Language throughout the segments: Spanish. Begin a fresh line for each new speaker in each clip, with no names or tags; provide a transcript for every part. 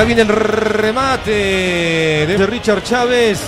Acá viene el remate de Richard Chávez.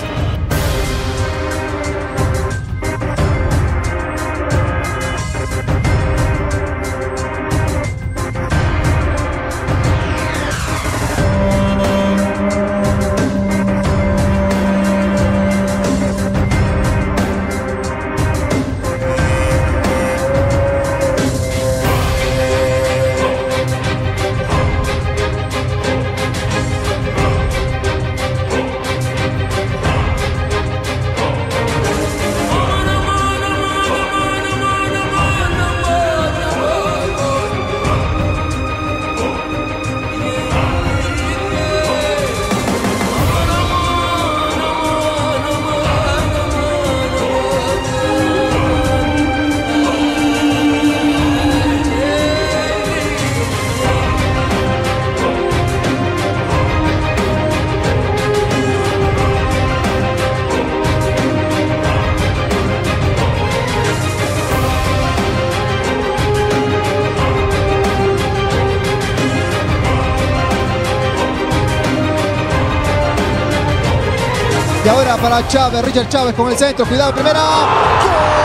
Y ahora para Chávez, Richard Chávez con el centro. Cuidado, primera.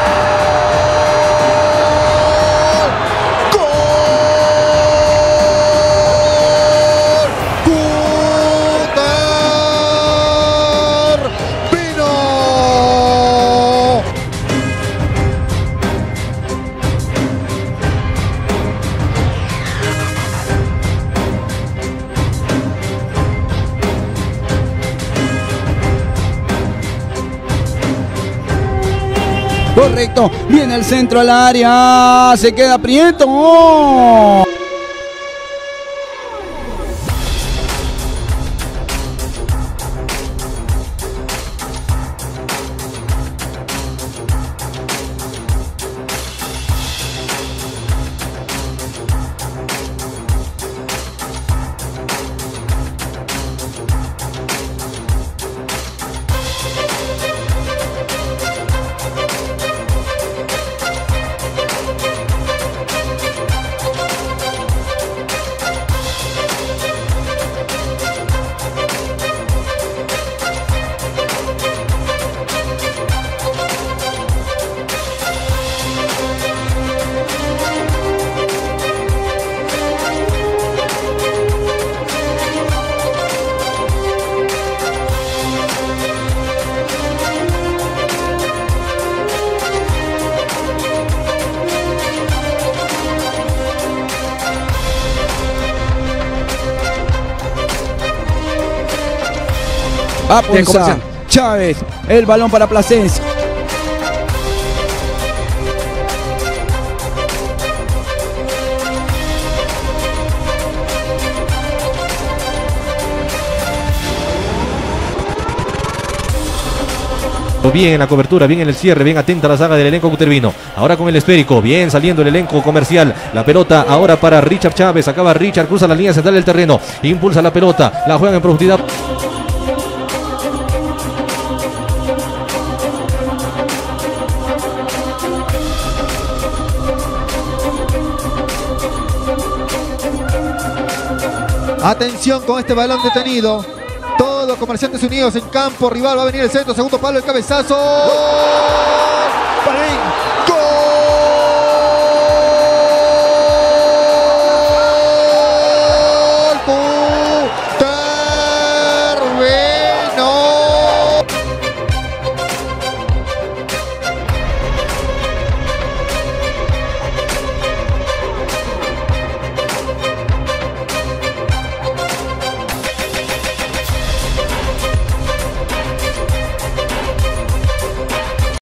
Correcto. Viene el centro al área. Se queda Prieto. Apunza. Chávez. El balón para Plasencia.
Bien en la cobertura, bien en el cierre, bien atenta la saga del elenco Cutervino. Ahora con el esférico, bien saliendo el elenco comercial. La pelota ahora para Richard Chávez. Acaba Richard, cruza la línea central del terreno. Impulsa la pelota, la juegan en profundidad.
Atención con este balón detenido. Todos comerciantes unidos en campo. Rival va a venir el centro. Segundo palo, el cabezazo.